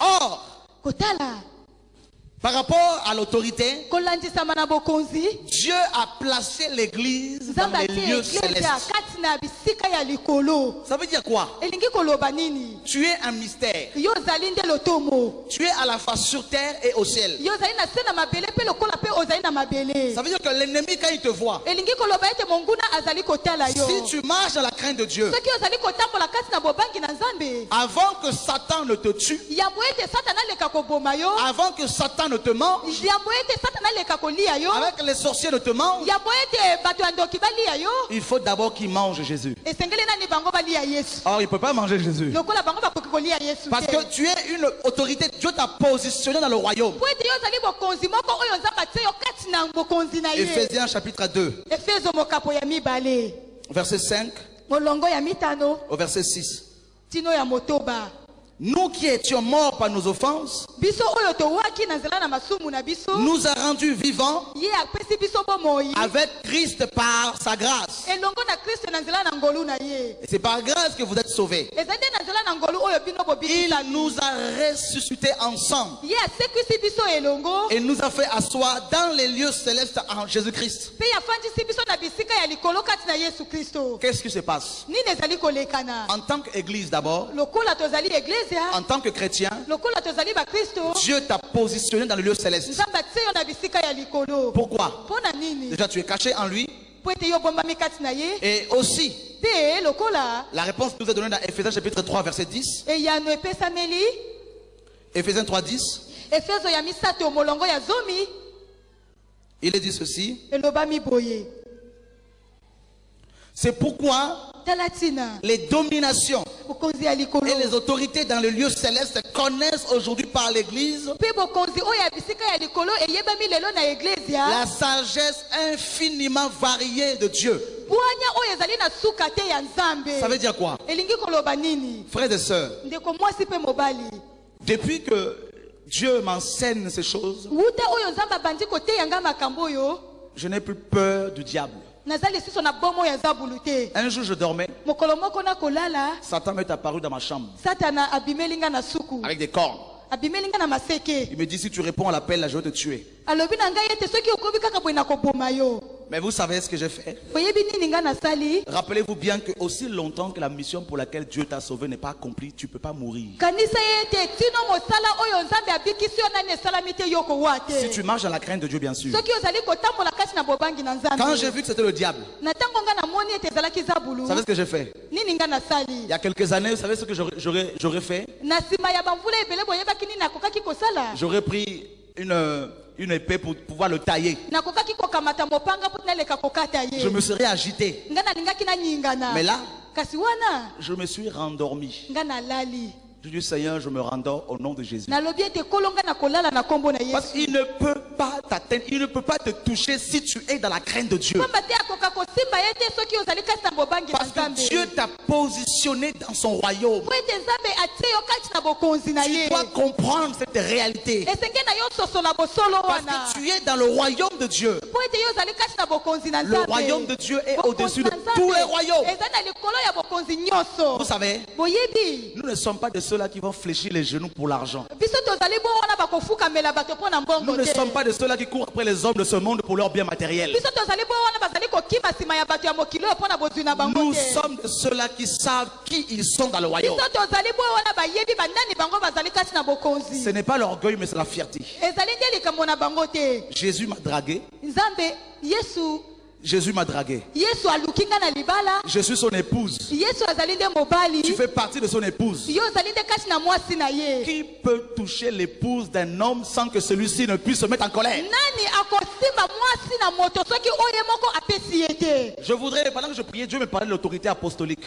Or, par rapport à l'autorité, Dieu a placé l'église dans les lieux célestes. Ça veut dire quoi? Tu es un mystère. Tu es à la fois sur terre et au ciel. Ça veut dire que l'ennemi, quand il te voit, si tu marches dans la crainte de Dieu, avant que Satan ne te tue, avant que Satan ne te avec les sorciers ne te yo. Il faut d'abord qu'ils mangent Jésus. Or, il ne peut pas manger Jésus. Parce que tu es une autorité, Dieu t'a positionné dans le royaume. Éphésiens chapitre 2, efeso mokapo ya mibale. Verset 5 molongo ya mitano. Au verset 6. Nous qui étions morts par nos offenses, nous a rendus vivants avec Christ par sa grâce. Et c'est par grâce que vous êtes sauvés. Il nous a ressuscités ensemble et nous a fait asseoir dans les lieux célestes en Jésus-Christ. Qu'est-ce qui se passe? En tant qu'église d'abord, eglesia en tant que chrétien, Dieu t'a positionné dans le lieu céleste. Pourquoi? Déjà, tu es caché en lui. Et aussi, la réponse nous est donnée dans Ephésiens chapitre 3, verset 10. eyano epesameli? Ephésiens 3, 10. efeso ya misato molongo ya zomi. Il est dit ceci. C'est pourquoi les dominations et les autorités dans le lieu céleste connaissent aujourd'hui par l'église la sagesse infiniment variée de Dieu. Ça veut dire quoi? Frères et sœurs, depuis que Dieu m'enseigne ces choses, je n'ai plus peur du diable. Un jour, je dormais, Satan m'est apparu dans ma chambre. Avec des cornes. Il me dit, si tu réponds à l'appel, là, je vais te tuer. Mais vous savez ce que j'ai fait Rappelez-vous bien que aussi longtemps que la mission pour laquelle Dieu t'a sauvé n'est pas accomplie, tu ne peux pas mourir. Si tu marches dans la crainte de Dieu, bien sûr. Quand j'ai vu que c'était le diable, vous savez ce que j'ai fait? Il y a quelques années, vous savez ce que j'aurais- fait? J'aurais pris une, euh, une épée pour pouvoir le tailler. Je me serais agité. Mais là, je me suis rendormi. Je dis, Seigneur, je me rendors au nom de Jésus. Parce qu'il ne peut pas t'atteindre, il ne peut pas te toucher si tu es dans la crainte de Dieu. Parce que Dieu t'a positionné dans son royaume. Tu dois comprendre cette réalité. Parce que tu es dans le royaume de Dieu. Le royaume de Dieu est au-dessus de tous les royaumes. Vous savez, nous ne sommes pas de ceux-là qui vont fléchir les genoux pour l'argent. Nous ne sommes pas de ceux-là qui courent après les hommes de ce monde pour leur bien matériel. Nous sommes de ceux-là qui savent qui ils sont dans le royaume. Ce n'est pas l'orgueil, mais c'est la fierté. Jésus m'a dragué. Jésus m'a dragué. Je suis son épouse. Tu fais partie de son épouse. Qui peut toucher l'épouse d'un homme sans que celui-ci ne puisse se mettre en colère? Je voudrais, pendant que je priais, Dieu me parlait de l'autorité apostolique.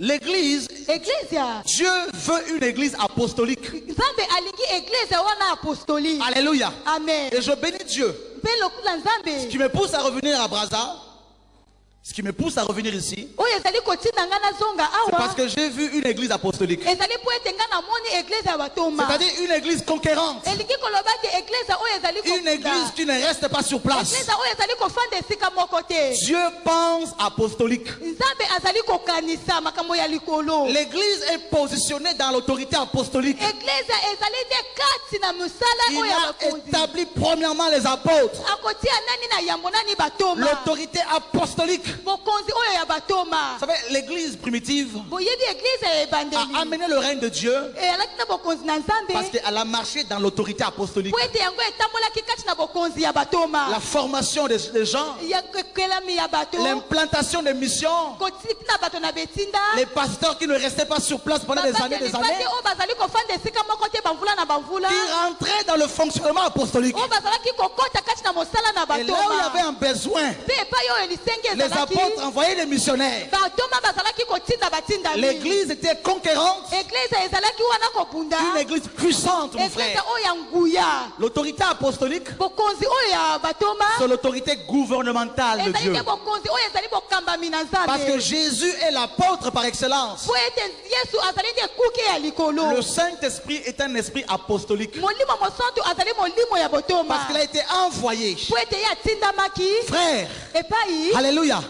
L'église, Dieu veut une église apostolique. Alléluia. amen Et je bénis Dieu. Ce qui me pousse à revenir à Brazza, ce qui me pousse à revenir ici, c'est parce que j'ai vu une église apostolique. C'est-à-dire une église conquérante. Une église qui ne reste pas sur place. Dieu pense apostolique. L'église est positionnée dans l'autorité apostolique. Il a établi premièrement les apôtres. L'autorité apostolique. Vous savez, l'église primitive a amené le règne de Dieu na parce qu'elle a marché dans l'autorité apostolique. La formation des, des gens, l'implantation des missions, les pasteurs qui ne restaient pas sur place pendant des années des années, qui rentraient dans le fonctionnement apostolique. Et là où il y avait un besoin, les apôtres envoyaient des missionnaires. L'église était conquérante, une église puissante, mon frère. L'autorité apostolique, c'est l'autorité gouvernementale de Dieu. Parce que Jésus est l'apôtre par excellence. Le Saint-Esprit est un esprit apostolique. Parce qu'il a été envoyé. Frère, Alléluia.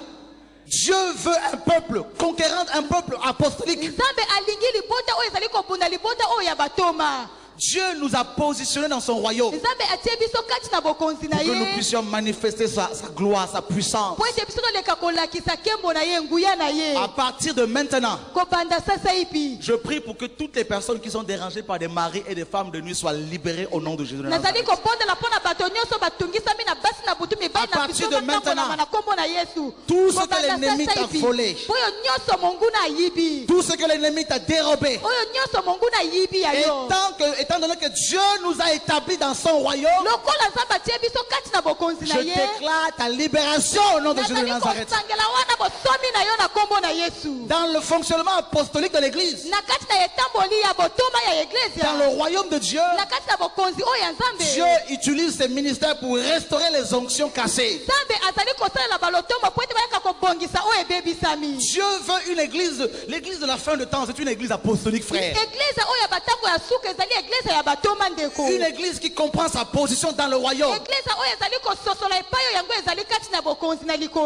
Dieu veut un peuple conquérant, un peuple apostolique. Dieu nous a positionnés dans son royaume. Pour que nous puissions manifester sa, sa gloire, sa puissance. À partir de maintenant, je prie pour que toutes les personnes qui sont dérangées par des maris et des femmes de nuit soient libérées au nom de Jésus. de À partir de maintenant, tout ce que l'ennemi t'a volé. Tout ce que l'ennemi t'a dérobé, et tant que, étant donné que Dieu nous a établis dans son royaume, je déclare ta libération au nom de Jésus de Nazareth. Dans le fonctionnement apostolique de l'église, dans le royaume de Dieu, Dieu utilise ses ministères pour restaurer les onctions cassées. Dieu veut une église, l'église de la fin de temps, c'est une église apostolique, frère. Une église qui comprend sa position dans le royaume.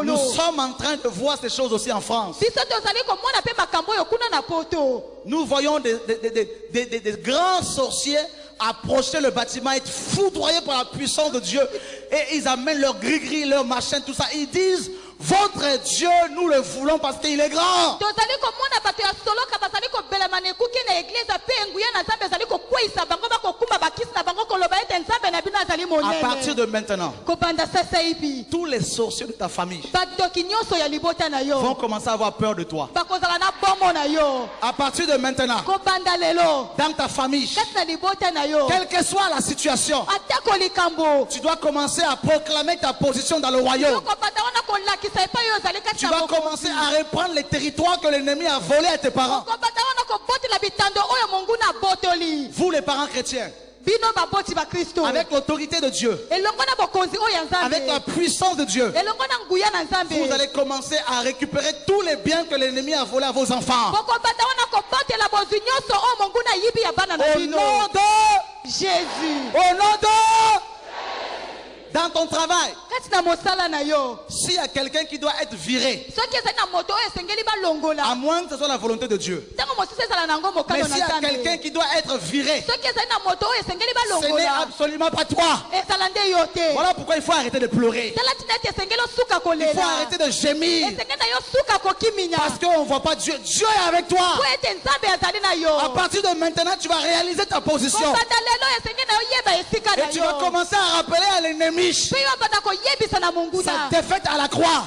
Nous sommes en train de voir ces choses aussi en France. Nous voyons des grands sorciers approcher le bâtiment, être foudroyés par la puissance de Dieu. Et ils amènent leur gris-gris, leur machin, tout ça. Ils disent, votre Dieu, nous le voulons parce qu'il est grand. À partir de maintenant, tous les sorciers de ta famille vont commencer à avoir peur de toi. À partir de maintenant, dans ta famille, quelle que soit la situation, tu dois commencer à proclamer ta position dans le royaume. Tu vas commencer à reprendre les territoires que l'ennemi a volés à tes parents. Vous les parents chrétiens, avec l'autorité de Dieu, ya avec la puissance de Dieu, vous allez commencer à récupérer tous les biens que l'ennemi a volés à vos enfants. na Au nom de, jésus. Au nom de, dans ton travail, s'il y a quelqu'un qui doit être viré, à moins que ce soit la volonté de Dieu, mais s'il y a quelqu'un qui doit être viré, ce n'est absolument pas toi. Voilà pourquoi il faut arrêter de pleurer. Il faut arrêter de gémir. Parce qu'on ne voit pas Dieu. Dieu est avec toi. À partir de maintenant, tu vas réaliser ta position. Et tu vas commencer à rappeler à l'ennemi sa monguna défaite à la croix.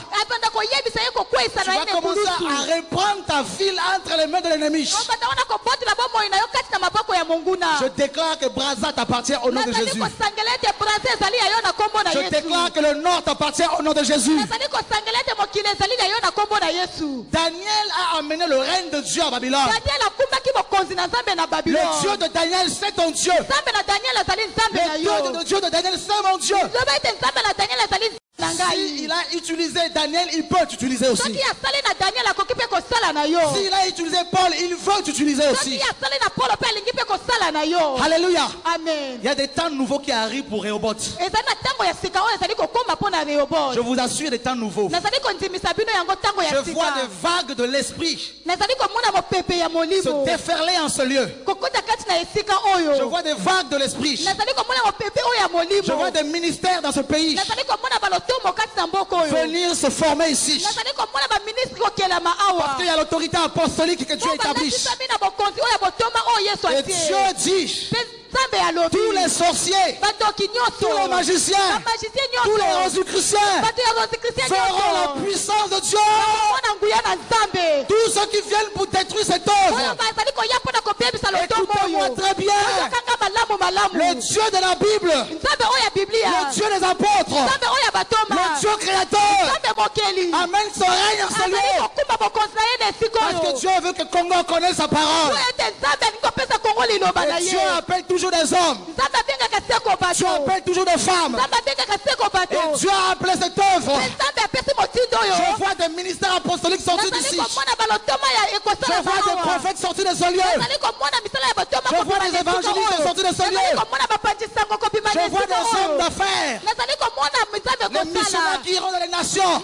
Tu vas commencer à reprendre ta ville entre les mains de l'ennemi. Je déclare que Brazza t'appartient au nom de Jésus. Je déclare que le nord t'appartient au nom de Jésus. Daniel a amené le règne de Dieu à Babylone. Le Dieu de Daniel, c'est ton Dieu. Le yo Dieu de, Dieu de Daniel, c'est mon Dieu. va a intentar, me la tenía, la salida. Si il a utilisé Daniel, il peut t'utiliser aussi. S'il a utilisé Paul, il veut t'utiliser aussi. Alléluia. amen Il y a des temps nouveaux qui arrivent pour Rehoboth. Je vous assure des temps nouveaux. Je vois des vagues de l'esprit se déferler en ce lieu. Je vois des vagues de l'esprit. Je vois des ministères dans ce pays oyo venir se former ici. Parce qu'il y a l'autorité apostolique que Dieu po établit. oyo yesu Et Dieu dit, tous les sorciers, nyonso tous les magiciens, bamagisien tous les rosicruciens verront la puissance de Dieu. Tous ceux qui viennent pour détruire cette œuvre, écoutez-moi très bien. Le Dieu de la Bible, le Dieu des apôtres, le Dieu créateur, amène son règne en ce lieu. Parce que Dieu veut que Congo connaisse sa parole. Et Dieu appelle toujours des hommes. Dieu appelle toujours des femmes. Et Dieu a appelé cette œuvre. Je vois des ministères apostoliques sortis d'ici. Je vois des prophètes sortis de ce lieu. Je vois des évangélistes sortis de ce lieu. Je vois des hommes d'affaires. Missionnaires qui dans les nations.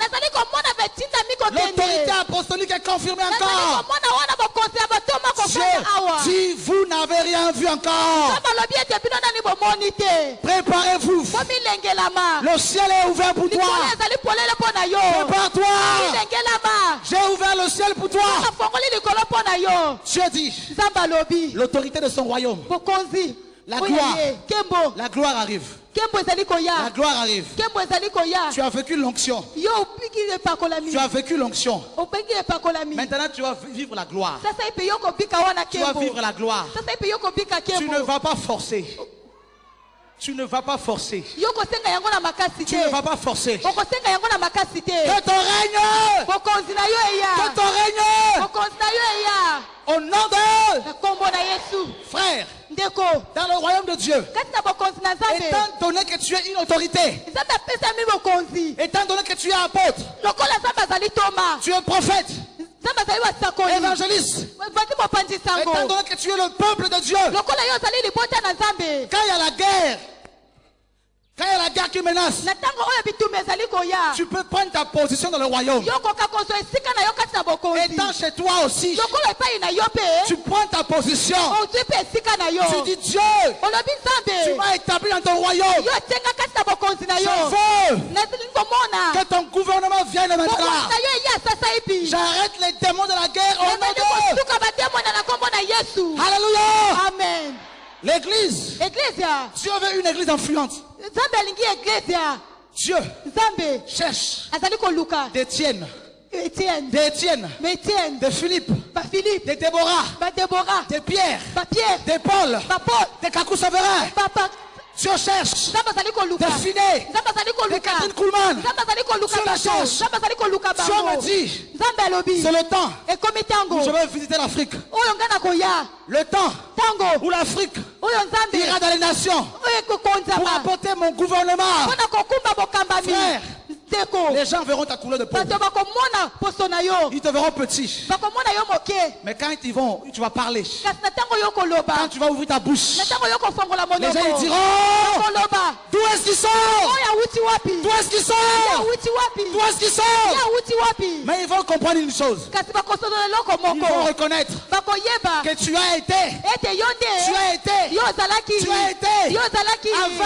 L'autorité apostolique est confirmée encore. Dieu dit, vous n'avez rien vu encore. Préparez-vous. Le ciel est ouvert pour toi. Prépare-toi. J'ai ouvert le ciel pour toi. Dieu dit, l'autorité de son royaume. La gloire. La gloire arrive. La gloire arrive. Tu as vécu l'onction. Tu as vécu l'onction. Maintenant, tu vas vivre la gloire. Tu vas vivre la gloire. Tu ne vas pas forcer. Tu ne vas pas forcer. Tu ne vas pas forcer. Que ton règne. Que ton règne. Au nom de frère. Dans le royaume de Dieu. Étant donné que tu es une autorité. Étant donné que tu es apôtre. azali toma Tu es prophète. évangéliste, étant donné que tu es le peuple de Dieu, quand il y a la guerre, Quand il y a la guerre qui menace. Tu peux prendre ta position dans le royaume. bokonzi Étant chez toi aussi. Tu prends ta position. yo Tu dis Dieu. Tu m'as établi dans ton royaume. Je veux que ton gouvernement vienne maintenant. J'arrête les démons de la guerre au nom de Alléluia. amen L'église. Dieu veut une église influente. Dieu cherche d'Étienne, etienne. d'Étienne, baetienne de Philippe, baphilipe de Déborah, badebora de Pierre, bapierre de Paul, bapaul de Kakou Saverin. papa De koluka. Catherine koluka. Sur la koluka Dieu me dit, c'est le temps. Où je vais visiter l'Afrique. Le temps où l'Afrique ira dans les nations pour apporter mon gouvernement. Frère. Les gens verront ta couleur de peau. Ils te verront petit. Mais quand ils vont, tu vas parler. Quand tu vas ouvrir ta bouche, les gens ils diront D'où est-ce qu'ils awuti wapi? D'où est-ce qu'ils wapi? D'où est-ce qu'ils Mais ils vont comprendre une chose. Ils vont reconnaître que tu as été, tu as été. Tu as été. Avec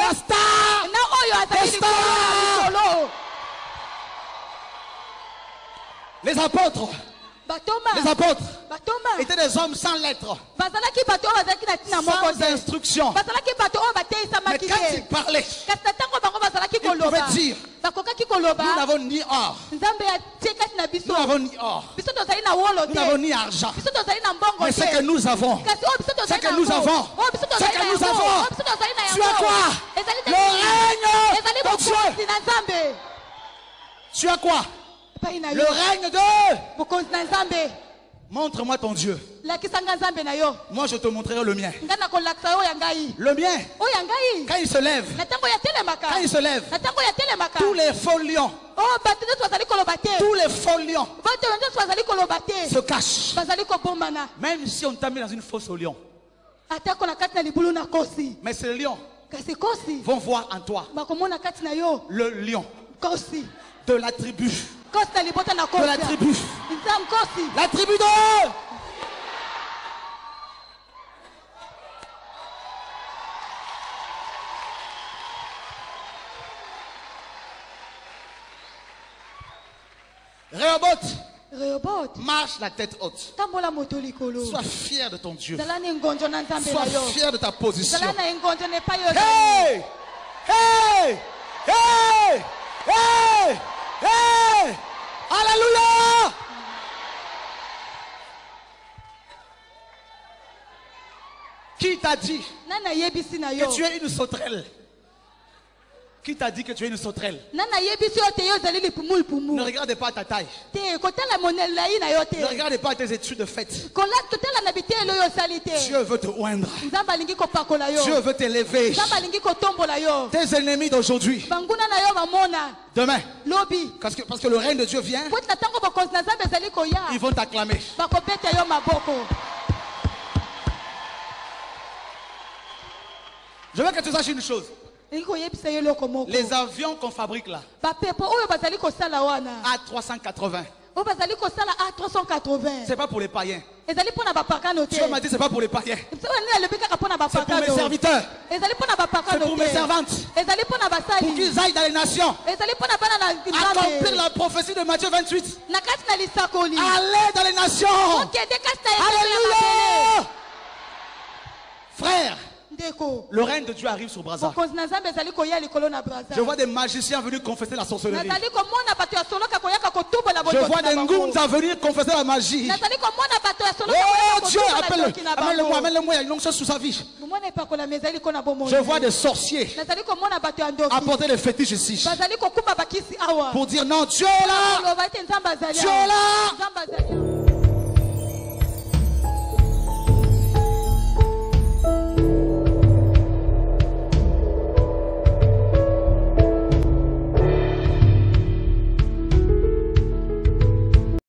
la star. Des stars. Les apôtres, les apôtres. Étaient des hommes sans lettres, sans instruction. Mais quand ils parlaient, Ils pouvaient dire, nous n'avons ni or, nous n'avons ni or, nous n'avons ni argent. Mais ce que nous avons, biso ce que nous avons, biso ce que nous avons, na tu as quoi? Le règne. De Dieu. Tu as quoi? Le règne de... Montre-moi ton Dieu. Moi, je te montrerai le mien. Le mien, ngai. Quand il se lève, quand il se lève, tous les faux lions, te. Tous les faux lions se cachent. Même si on t'a mis dans une fosse au lion. Mais ces lions vont voir en toi le lion de la tribu. De la tribu. La tribu de... Rehoboth, rehobot marche la tête haute. Sois fier de ton Dieu. Sois fier de ta position. Hey! Hey! Hey! Alléluia! Qui t'a dit que tu es une sauterelle? Qui t'a dit que tu es une sauterelle Ne regarde pas ta taille. Ne regarde pas tes études faites. Dieu veut te oindre. Dieu veut t'élever. Tes ennemis d'aujourd'hui, demain, parce que, parce que le règne de Dieu vient, ils vont t'acclamer. Je veux que tu saches une chose. Les avions qu'on fabrique là, bapepo oyo bazali kosala wana? A380, oyo bazali kosala a 380 c'est pas pour les païens. dit c'est pas pour les païens. C'est pour mes serviteurs. C'est pour mes te servantes. Pour qu'ils aillent dans les nations. Accomplir la prophétie de Matthieu 28. na kati na lisakoli Allez dans les nations. Alléluia. Frère, Le règne de Dieu arrive sur braza Je vois des magiciens venir confesser la sorcellerie. Je vois des ngunza venir confesser la magie. Oh Dieu, kotumbola appelle-le. botoki na Amène-le-moi. Il y a une onction sous sa vie. Je vois des sorciers apporter des fétiches ici. Pour dire non, Dieu est là. Dieu awa. là.